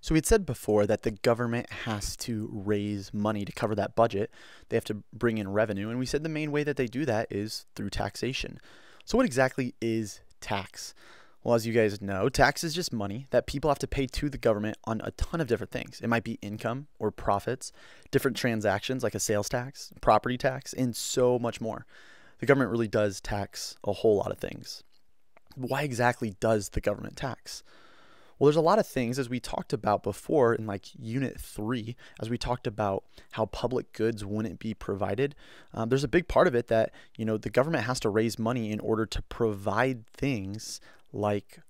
So we had said before that the government has to raise money to cover that budget. They have to bring in revenue. And we said the main way that they do that is through taxation. So, what exactly is tax? Well, as you guys know, tax is just money that people have to pay to the government on a ton of different things. It might be income or profits, different transactions like a sales tax, property tax, and so much more. The government really does tax a whole lot of things. Why exactly does the government tax? Well, there's a lot of things as we talked about before in like unit three, as we talked about how public goods wouldn't be provided. Um, there's a big part of it that, you know, the government has to raise money in order to provide things like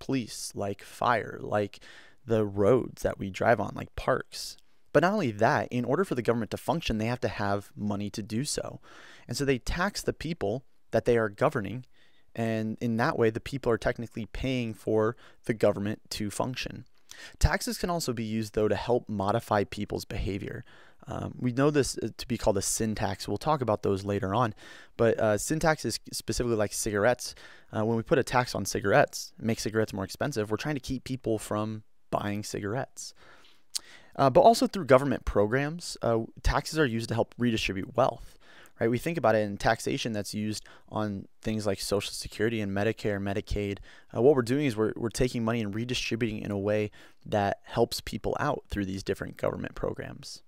police, like fire, like the roads that we drive on, like parks. But not only that, in order for the government to function, they have to have money to do so. And so they tax the people that they are governing and in that way, the people are technically paying for the government to function. Taxes can also be used, though, to help modify people's behavior. Um, we know this uh, to be called a sin tax. We'll talk about those later on. But uh, sin tax is specifically like cigarettes. Uh, when we put a tax on cigarettes, make cigarettes more expensive, we're trying to keep people from buying cigarettes. Uh, but also through government programs, uh, taxes are used to help redistribute wealth right? We think about it in taxation that's used on things like Social Security and Medicare, Medicaid. Uh, what we're doing is we're, we're taking money and redistributing in a way that helps people out through these different government programs.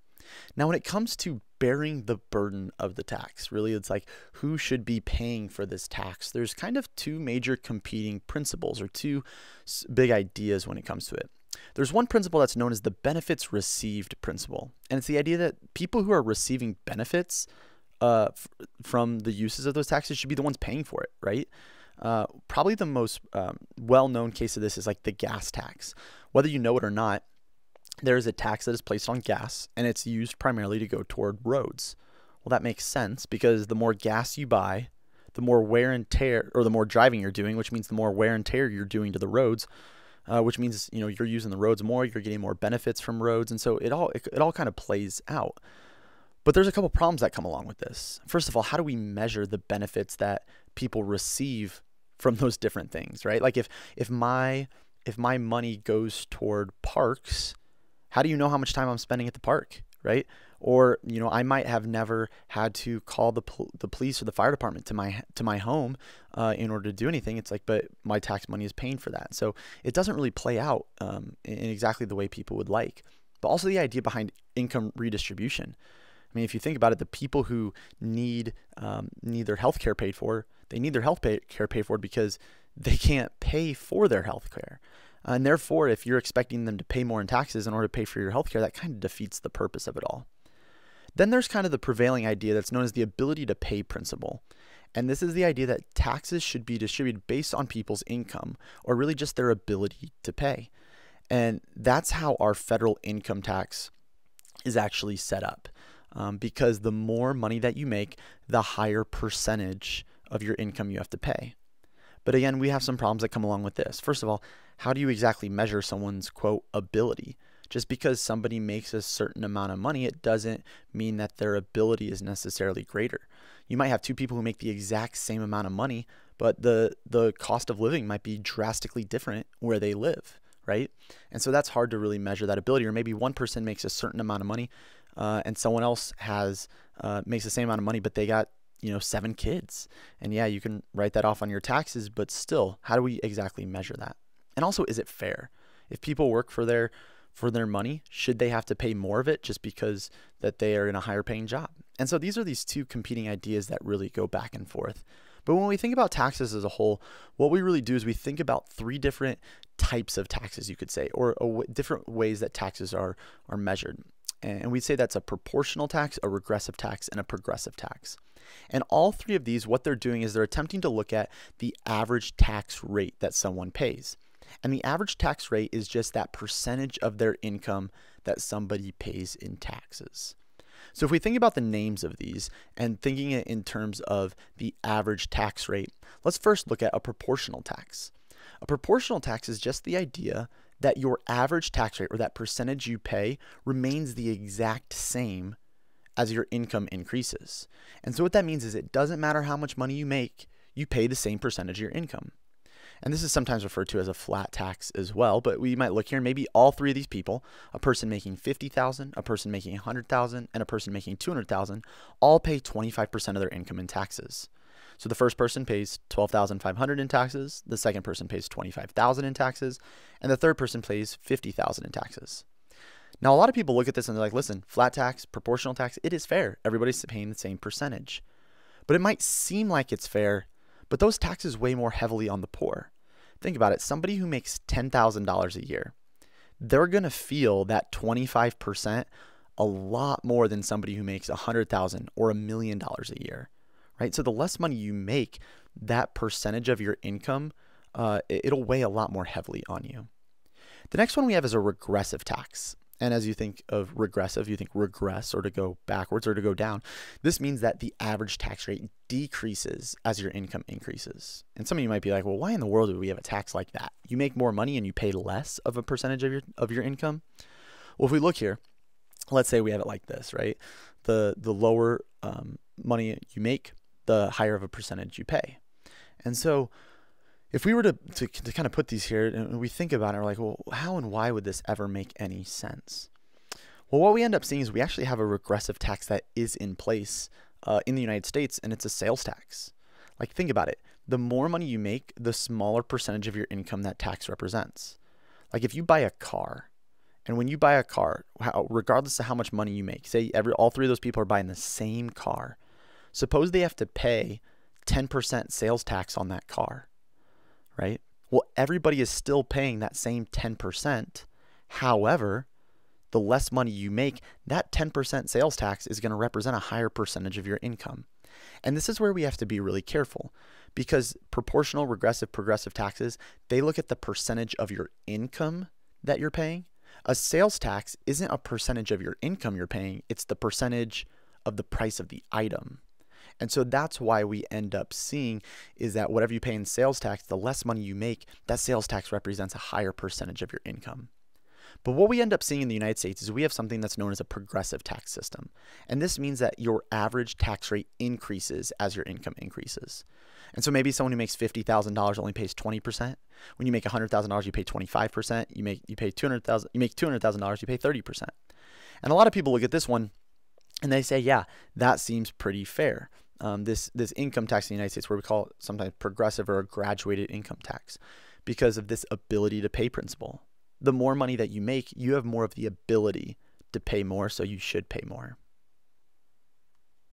Now, when it comes to bearing the burden of the tax, really, it's like who should be paying for this tax? There's kind of two major competing principles or two big ideas when it comes to it. There's one principle that's known as the benefits received principle, and it's the idea that people who are receiving benefits uh, f- from the uses of those taxes should be the ones paying for it, right? Uh, probably the most um, well known case of this is like the gas tax. Whether you know it or not, there is a tax that is placed on gas and it's used primarily to go toward roads. Well, that makes sense because the more gas you buy, the more wear and tear, or the more driving you're doing, which means the more wear and tear you're doing to the roads, uh, which means you know you're using the roads more, you're getting more benefits from roads, and so it all it, it all kind of plays out. But there's a couple problems that come along with this. First of all, how do we measure the benefits that people receive from those different things, right? Like if if my if my money goes toward parks, how do you know how much time I'm spending at the park, right? Or you know, I might have never had to call the pol- the police or the fire department to my to my home uh, in order to do anything. It's like, but my tax money is paying for that, so it doesn't really play out um, in exactly the way people would like. But also the idea behind income redistribution. I mean, if you think about it, the people who need um, need their health care paid for, they need their health care paid for because they can't pay for their health care. And therefore, if you're expecting them to pay more in taxes in order to pay for your health care, that kind of defeats the purpose of it all. Then there's kind of the prevailing idea that's known as the ability to pay principle. And this is the idea that taxes should be distributed based on people's income or really just their ability to pay. And that's how our federal income tax is actually set up um, because the more money that you make, the higher percentage of your income you have to pay. But again, we have some problems that come along with this. First of all, how do you exactly measure someone's quote ability? Just because somebody makes a certain amount of money, it doesn't mean that their ability is necessarily greater. You might have two people who make the exact same amount of money, but the the cost of living might be drastically different where they live, right? And so that's hard to really measure that ability. Or maybe one person makes a certain amount of money, uh, and someone else has uh, makes the same amount of money, but they got you know seven kids, and yeah, you can write that off on your taxes, but still, how do we exactly measure that? And also, is it fair? If people work for their for their money, should they have to pay more of it just because that they are in a higher paying job? And so these are these two competing ideas that really go back and forth. But when we think about taxes as a whole, what we really do is we think about three different types of taxes, you could say, or, or different ways that taxes are are measured. And we'd say that's a proportional tax, a regressive tax, and a progressive tax. And all three of these, what they're doing is they're attempting to look at the average tax rate that someone pays. And the average tax rate is just that percentage of their income that somebody pays in taxes. So if we think about the names of these and thinking it in terms of the average tax rate, let's first look at a proportional tax. A proportional tax is just the idea that your average tax rate or that percentage you pay remains the exact same as your income increases. And so what that means is it doesn't matter how much money you make, you pay the same percentage of your income. And this is sometimes referred to as a flat tax as well, but we might look here maybe all three of these people, a person making 50,000, a person making 100,000, and a person making 200,000, all pay 25% of their income in taxes. So the first person pays 12,500 in taxes, the second person pays 25,000 in taxes, and the third person pays 50,000 in taxes. Now a lot of people look at this and they're like, "Listen, flat tax, proportional tax, it is fair. Everybody's paying the same percentage." But it might seem like it's fair but those taxes weigh more heavily on the poor. Think about it somebody who makes $10,000 a year, they're going to feel that 25% a lot more than somebody who makes 100,000 or a million dollars a year, right? So the less money you make, that percentage of your income, uh, it'll weigh a lot more heavily on you. The next one we have is a regressive tax. And as you think of regressive, you think regress or to go backwards or to go down. This means that the average tax rate decreases as your income increases. And some of you might be like, well, why in the world would we have a tax like that? You make more money and you pay less of a percentage of your of your income. Well, if we look here, let's say we have it like this, right? The the lower um, money you make, the higher of a percentage you pay. And so if we were to, to, to kind of put these here and we think about it, we're like, well, how and why would this ever make any sense? Well, what we end up seeing is we actually have a regressive tax that is in place uh, in the United States, and it's a sales tax. Like, think about it. The more money you make, the smaller percentage of your income that tax represents. Like, if you buy a car, and when you buy a car, regardless of how much money you make, say every all three of those people are buying the same car, suppose they have to pay 10% sales tax on that car right? Well, everybody is still paying that same 10%. However, the less money you make, that 10% sales tax is going to represent a higher percentage of your income. And this is where we have to be really careful because proportional, regressive, progressive taxes, they look at the percentage of your income that you're paying. A sales tax isn't a percentage of your income you're paying, it's the percentage of the price of the item. And so that's why we end up seeing is that whatever you pay in sales tax, the less money you make, that sales tax represents a higher percentage of your income. But what we end up seeing in the United States is we have something that's known as a progressive tax system. And this means that your average tax rate increases as your income increases. And so maybe someone who makes $50,000 only pays 20%. When you make $100,000, you pay 25%. You make you pay 200,000 you make $200,000, you pay 30%. And a lot of people look at this one and they say, "Yeah, that seems pretty fair." Um, this this income tax in the United States, where we call it sometimes progressive or a graduated income tax, because of this ability to pay principle. The more money that you make, you have more of the ability to pay more, so you should pay more.